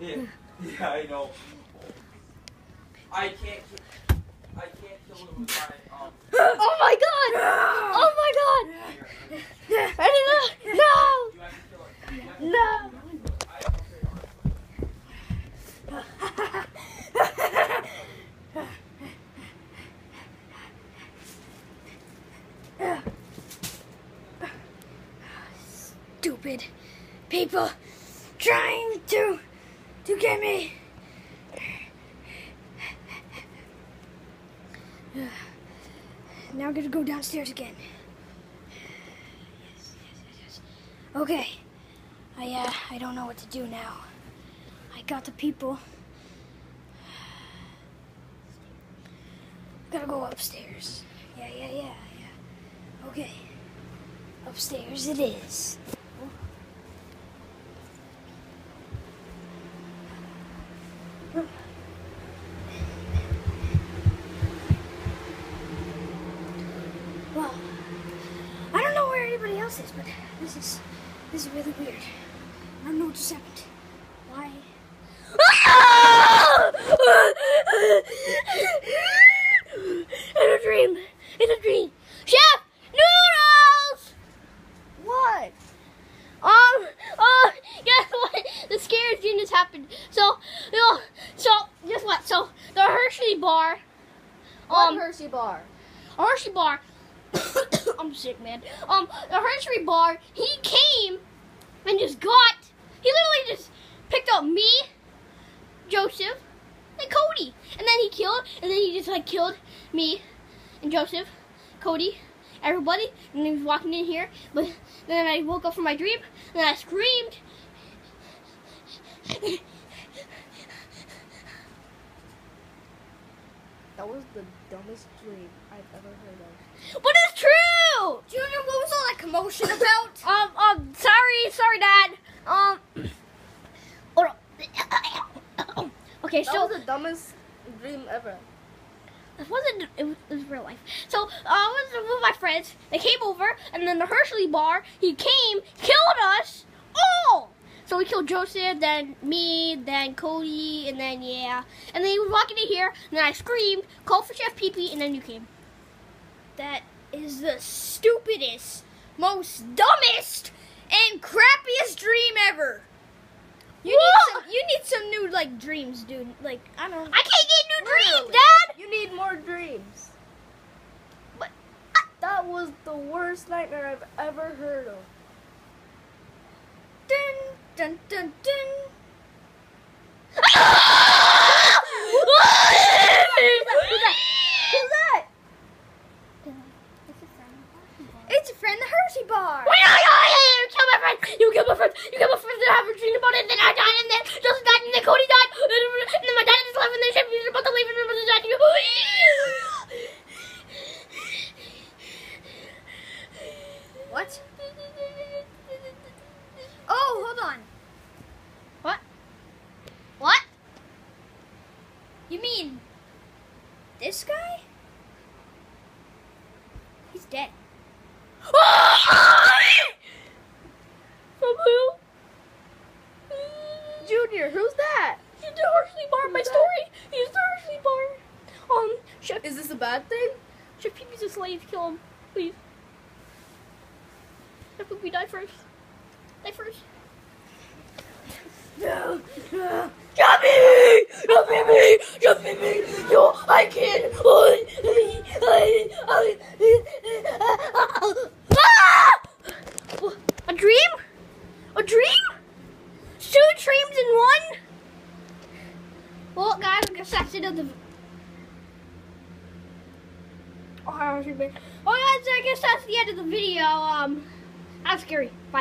Yeah, yeah, I know. I can't. I can't kill him with my um. Oh my god! Oh my god! finger. I did not. No! You have to kill it. You have to- No! Stupid people trying to to get me. Now I'm gonna go downstairs again. Yes, yes, yes, yes. Okay. I uh I don't know what to do now. I got the people. Gotta go upstairs. Yeah, yeah, yeah, yeah. Okay. Upstairs it is. Well, I don't know where anybody else is, but this is this is really weird. I don't know what just happened. Why? In a dream. In a dream. Chef, noodles. What? Um. Uh. Guess what? The scariest thing just happened. So, you know, so guess what? So the Hershey bar. What Um. Hershey bar? a Hershey bar. I'm sick, man. Um, the Hershey bar. He came and just got. He literally just picked up me, Joseph, and Cody, and then he killed. And then he just like killed me, and Joseph, Cody, everybody. And he was walking in here. But then I woke up from my dream, and I screamed. That was the dumbest dream I've ever heard of. But it's. Junior, what was all that commotion about? Um, um, sorry, sorry, Dad. Um, hold on. okay, so. That so was the dumbest dream ever. it wasn't. It was, it was real life. So uh, I was with my friends. They came over, and then the Hershey bar. He came, killed us all. So we killed Joseph, then me, then Cody, and then yeah, and then he was walking in here, and then I screamed, called for Chef Pee Pee, and then you came. That is the stupidest, most dumbest, and crappiest dream ever. You need some. You need some new like dreams, dude. Like I don't. I can't get new dreams, Dad. You need more dreams. But That was the worst nightmare I've ever heard of. dun dun dun dun. Who's that? Who's that? It's a friend, the Hershey bar. Wait, no, no, no, you killed my friend. You killed my friend. You killed my friend. Then I have a dream about it. Then I died, and then Joseph died, and then Cody died, and then my dad is alive, and then Chef is about to leave, and then to die. What? Oh, hold on. What? What? You mean this guy? He's dead. From who? Junior, who's that? He's the Hershey bar. My Who's that? story. He's the Hershey bar. Um, Chef, Is this a bad thing? Chef Pee Pee's a slave. Kill him, please. Chef Pee Pee, die first. Die first. No, no. Chef Pee Pee! Chef Pee Pee! Chef Pee Pee! No, I can't. I, I, I, Ah! A dream? A dream? Two dreams in one? Well, guys, I guess that's it of the. Oh, I was Oh, guys, I guess that's the end of the video. Um, that's scary. Bye.